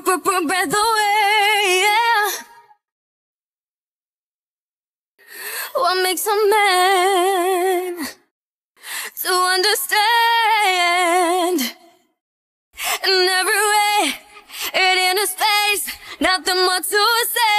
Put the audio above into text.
breath away. Yeah. What makes a man to understand? In every way, it in his face, nothing more to say.